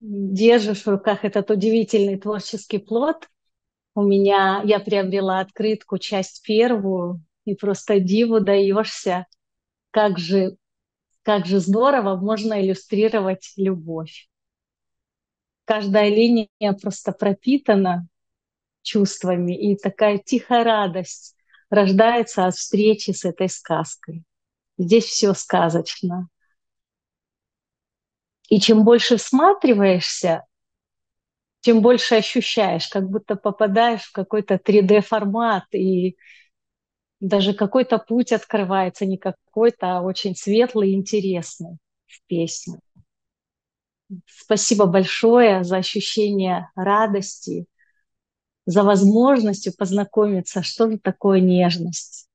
держишь в руках этот удивительный творческий плод. У меня, я приобрела открытку, часть первую, и просто диву даешься, как же, как же здорово можно иллюстрировать любовь. Каждая линия просто пропитана чувствами, и такая тихая радость рождается от встречи с этой сказкой. Здесь все сказочно. И чем больше всматриваешься, тем больше ощущаешь, как будто попадаешь в какой-то 3D-формат, и даже какой-то путь открывается, не какой-то, а очень светлый и интересный в песне. Спасибо большое за ощущение радости, за возможность познакомиться, что же такое нежность.